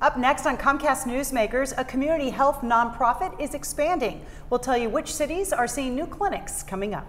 Up next on Comcast Newsmakers, a community health nonprofit is expanding. We'll tell you which cities are seeing new clinics coming up.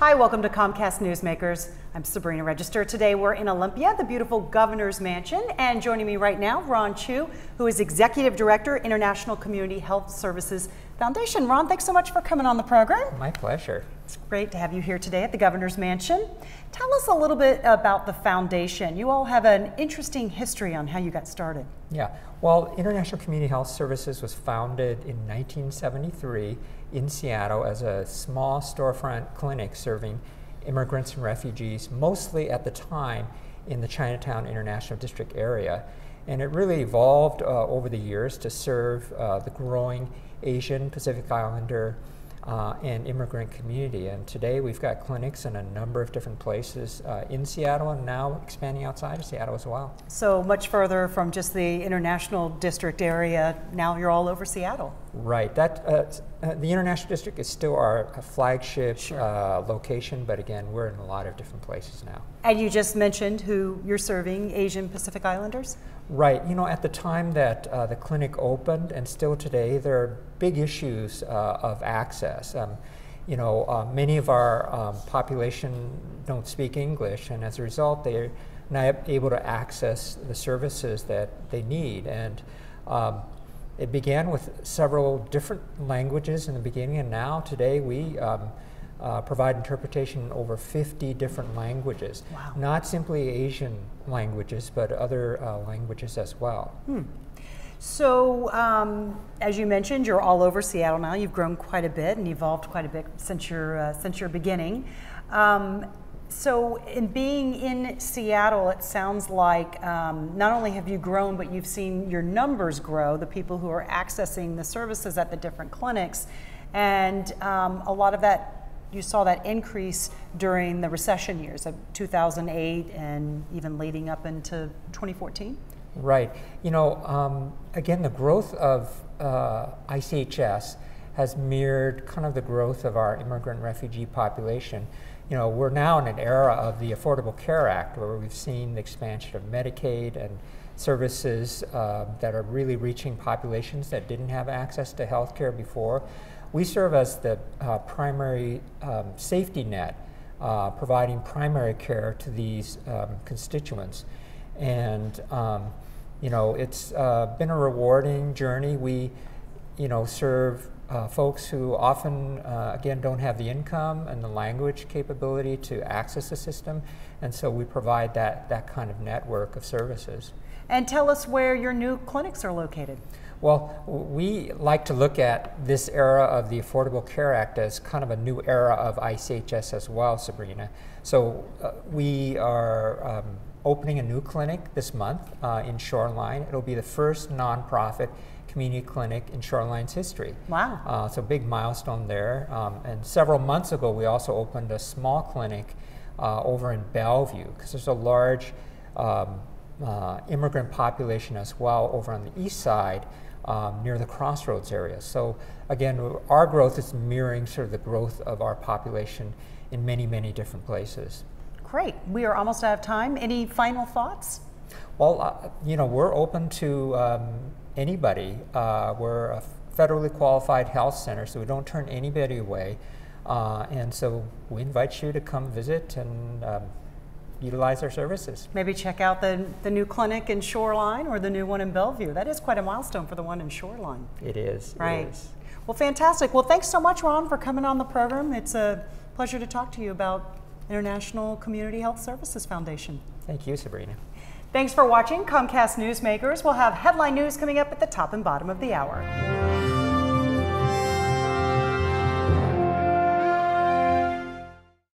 Hi, welcome to Comcast Newsmakers. I'm Sabrina Register. Today we're in Olympia, the beautiful Governor's Mansion, and joining me right now, Ron Chew, who is Executive Director, International Community Health Services Foundation. Ron, thanks so much for coming on the program. My pleasure. It's great to have you here today at the Governor's Mansion. Tell us a little bit about the foundation. You all have an interesting history on how you got started. Yeah, well, International Community Health Services was founded in 1973 in Seattle as a small storefront clinic serving immigrants and refugees, mostly at the time in the Chinatown International District area. And it really evolved uh, over the years to serve uh, the growing Asian, Pacific Islander, uh, and immigrant community. And today we've got clinics in a number of different places uh, in Seattle and now expanding outside of Seattle as well. So much further from just the international district area, now you're all over Seattle. Right. That uh, uh the international district is still our flagship sure. Uh, location, but again, we're in a lot of different places now. And you just mentioned who you're serving, Asian Pacific Islanders. Right. You know, at the time that uh, the clinic opened, and still today, there are big issues uh, of access. Um, you know, uh, many of our um, population don't speak English, and as a result, they're not able to access the services that they need. And um, it began with several different languages in the beginning, and now today we um, uh, provide interpretation in over 50 different languages. Wow. Not simply Asian languages, but other uh, languages as well. Hmm. So, um, as you mentioned, you're all over Seattle now. You've grown quite a bit and evolved quite a bit since your uh, since your beginning. Um, so, in being in Seattle, it sounds like um, not only have you grown, but you've seen your numbers grow. The people who are accessing the services at the different clinics, and um, a lot of that you saw that increase during the recession years of 2008 and even leading up into 2014? Right. You know, um, again, the growth of uh, ICHS has mirrored kind of the growth of our immigrant refugee population. You know, we're now in an era of the Affordable Care Act where we've seen the expansion of Medicaid and services uh, that are really reaching populations that didn't have access to health care before. We serve as the uh, primary um, safety net, uh, providing primary care to these um, constituents. And, um, you know, it's uh, been a rewarding journey. We, you know, serve uh, folks who often, uh, again, don't have the income and the language capability to access the system. And so we provide that, that kind of network of services. And tell us where your new clinics are located. Well, we like to look at this era of the Affordable Care Act as kind of a new era of ICHS as well, Sabrina. So uh, we are um, opening a new clinic this month uh, in Shoreline. It'll be the first nonprofit community clinic in Shoreline's history. Wow. Uh, it's a big milestone there. Um, and several months ago, we also opened a small clinic uh, over in Bellevue because there's a large um, uh, immigrant population as well over on the east side um, near the crossroads area. So again, our growth is mirroring sort of the growth of our population in many, many different places. Great. We are almost out of time. Any final thoughts? Well, uh, you know, we're open to um, anybody. Uh, we're a federally qualified health center, so we don't turn anybody away. Uh, and so we invite you to come visit and um, utilize our services. Maybe check out the, the new clinic in Shoreline or the new one in Bellevue. That is quite a milestone for the one in Shoreline. It is. Right. It is. Well, fantastic. Well, thanks so much, Ron, for coming on the program. It's a pleasure to talk to you about International Community Health Services Foundation. Thank you, Sabrina. Thanks for watching Comcast Newsmakers. We'll have headline news coming up at the top and bottom of the hour.